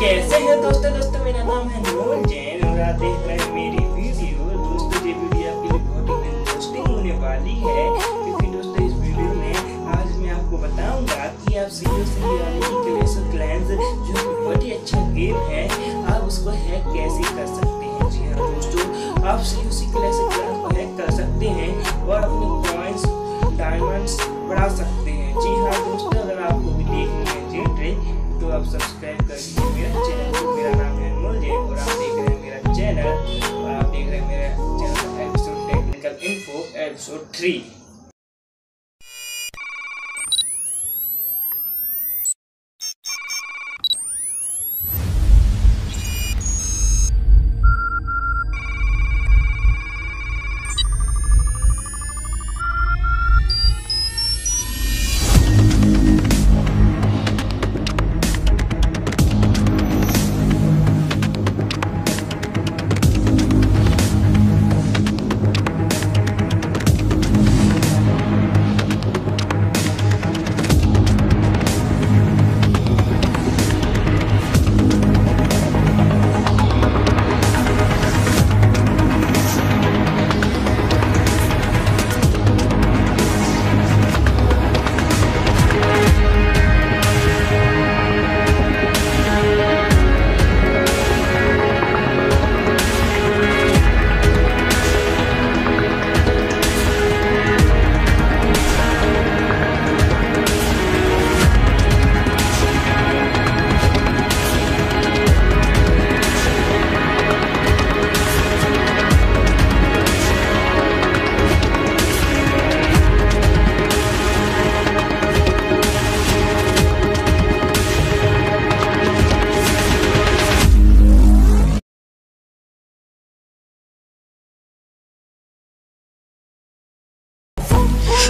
कैसे हैं दोस्तों दोस्तों, मेरा नाम है नोल जैन और आप देख रहे हैं मेरी वीडियो। दोस्तों, ये वीडियो आपके लिए बहुत ही इंटरेस्टिंग होने वाली है, क्योंकि दोस्तों, इस वीडियो में आज मैं आपको बताऊँगा कि आप सीओ सी यानी कि क्लैश ऑफ़ क्लैंस जो बहुत ही अच्छा गेम है, आप उसको हैक कैसे कर सकते हैं। जी हाँ दोस्तों, आप सीओ सी क्लैश क्लैंस को हैक कर सकते हैं और अपने पॉइंट्स डायमंड्स बढ़ा सकते हाँ चैनल और आप देख रहे हैं मेरे channel episode technical info episode three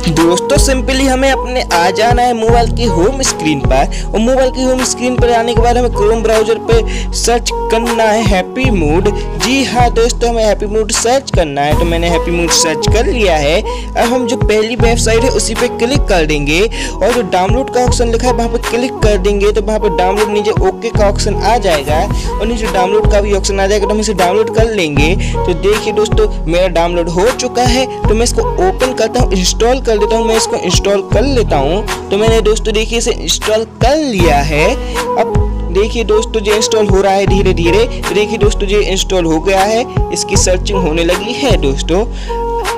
दोस्तों सिंपली हमें अपने आ जाना है मोबाइल की होम स्क्रीन पर और मोबाइल की होम स्क्रीन पर आने के बाद हमें क्रोम ब्राउज़र पे सर्च करना है हैप्पी मूड जी हाँ दोस्तों, हमें हैप्पी मूड सर्च करना है तो मैंने हैप्पी मूड सर्च कर लिया है। अब हम जो पहली वेबसाइट है, उसी पे क्लिक कर देंगे। और जो डाउनलोड का ऑप्शन लिखा है, वहाँ पे क्लिक कर देंगे तो वहाँ पे डाउनलोड नीचे ओके का ऑप्शन आ जाएगा। और नीचे डाउनलोड का भी ऑप्शन आ जाएगा तो हम इसे डाउनलोड कर लेंगे। तो देखिए दोस्तों, मेरा डाउनलोड हो चुका है तो मैं इसको ओपन करता हूँ इंस्टॉल कर देता हूँ, मैं इसको इंस्टॉल कर लेता हूँ। तो मैंने दोस्तों, देखिए इसे इंस्टॉल कर लिया है। अब देखिए दोस्तों ये इंस्टॉल हो रहा है धीरे धीरे। तो देखिए दोस्तों ये इंस्टॉल हो गया है। इसकी सर्चिंग होने लगी है दोस्तों।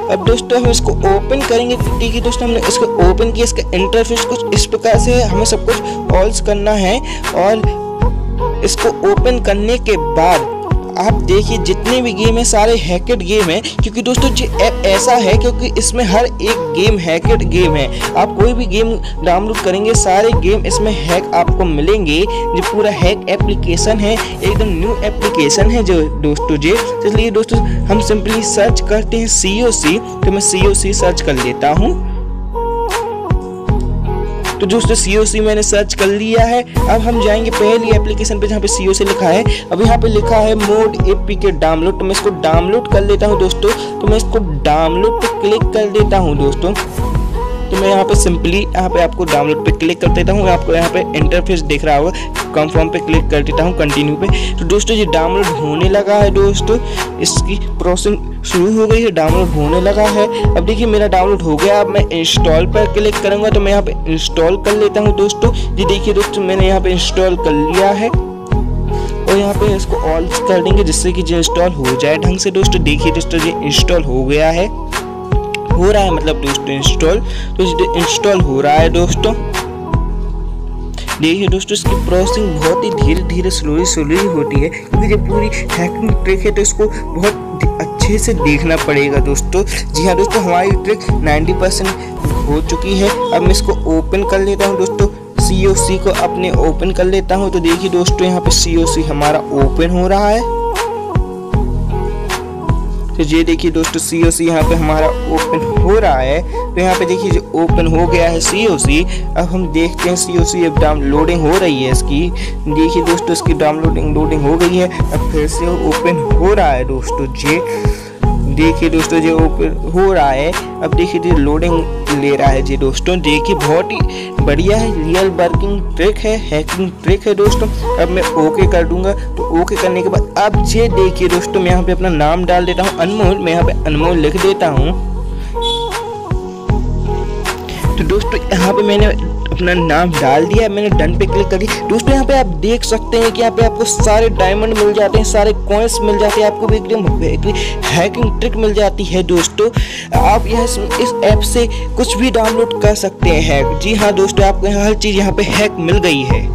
अब दोस्तों, हम इसको ओपन करेंगे। देखिए दोस्तों, हमने इसको ओपन किया। इसका इंटरफेस कुछ इस प्रकार से हमें सब कुछ ऑल्स करना है। और इसको ओपन करने के बाद आप देखिए, जितने भी गेम है, सारे हैकेड गेम है, क्योंकि दोस्तों ये ऐप ऐसा है क्योंकि इसमें हर एक गेम हैकेड गेम है। आप कोई भी गेम डाउनलोड करेंगे, सारे गेम इसमें हैक आपको मिलेंगे। जो पूरा हैक एप्लीकेशन है, एकदम न्यू एप्लीकेशन है जो दोस्तों, जी। इसलिए दोस्तों, हम सिंपली सर्च करते हैं सी ओ सी तो मैं सी ओ सी सर्च कर लेता हूँ। तो दोस्तों सी ओ सी मैंने सर्च कर लिया है, अब हम जाएँगे पहली एप्लीकेशन पे जहाँ पे सी ओ सी लिखा है। अब यहाँ पे लिखा है mod A P K download तो मैं इसको डाउनलोड कर लेता हूँ दोस्तों। तो मैं इसको डाउनलोड पे क्लिक कर देता हूँ दोस्तों। तो मैं यहाँ पे सिंपली यहाँ पे आपको डाउनलोड पे क्लिक कर देता हूँ। आपको यहाँ पे इंटरफेस दिख रहा होगा। कंफर्म पे क्लिक कर देता हूँ कंटिन्यू पे। तो दोस्तों, ये डाउनलोड होने लगा है दोस्तों। इसकी प्रोसेस शुरू हो गई है डाउनलोड होने लगा है। अब देखिए, मेरा डाउनलोड हो गया। अब मैं इंस्टॉल पर क्लिक करूँगा तो मैं यहाँ पे इंस्टॉल कर लेता हूँ दोस्तों। जी देखिए दोस्तों, मैंने यहाँ पे इंस्टॉल कर लिया है। और यहाँ पे इसको ऑल कर देंगे जिससे कि जो इंस्टॉल हो जाए ढंग से। दोस्तों, देखिए दोस्तों, ये इंस्टॉल हो गया है। हो रहा है मतलब दोस्तों इंस्टॉल तो इंस्टॉल हो रहा है दोस्तों। देखिए दोस्तों, इसकी प्रोसेसिंग बहुत ही धीरे धीरे स्लोली स्लोली होती है, क्योंकि जब पूरी हैकिंग ट्रिक है तो इसको बहुत अच्छे से देखना पड़ेगा दोस्तों। जी हाँ दोस्तों, हमारी ट्रिक 90 परसेंट हो चुकी है। अब मैं इसको ओपन कर लेता हूँ दोस्तों सी ओ सी को अपने ओपन कर लेता हूँ। तो देखिए दोस्तों, यहाँ पे सी ओ सी हमारा ओपन हो रहा है। तो ये देखिए दोस्तों सी ओ सी यहाँ पर हमारा ओपन हो रहा है। तो यहाँ पे देखिए जो ओपन हो गया है सी ओ सी अब हम देखते हैं सी ओ सी अब डाउनलोडिंग हो रही है इसकी। देखिए दोस्तों, इसकी डाउनलोडिंग लोडिंग हो गई है। अब फिर से ओपन हो रहा है दोस्तों, ये। देखिए दोस्तों ये ओपन हो रहा है, अब देखिए ये लोडिंग ले रहा है जी दोस्तों। देखिए बहुत ही बढ़िया है रियल वर्किंग ट्रिक है हैकिंग ट्रिक है दोस्तों। अब मैं ओके कर दूँगा। तो ओके करने के बाद अब ये देखिए दोस्तों, मैं यहाँ पे अपना नाम डाल देता हूँ, अनमोल। मैं यहाँ पे अनमोल लिख देता हूँ। तो दोस्तों, यहाँ पे मैंने अपना नाम डाल दिया मैंने डन पे क्लिक कर। दी दोस्तों, यहाँ पे आप देख सकते हैं कि यहाँ पे आपको सारे डायमंड मिल जाते हैं, सारे कॉइन्स मिल जाते हैं, आपको भी एकदम हैकिंग ट्रिक मिल जाती है दोस्तों। आप यह इस ऐप से कुछ भी डाउनलोड कर सकते हैं। जी हाँ दोस्तों, आपको यहाँ हर चीज़ यहाँ पे हैक मिल गई है।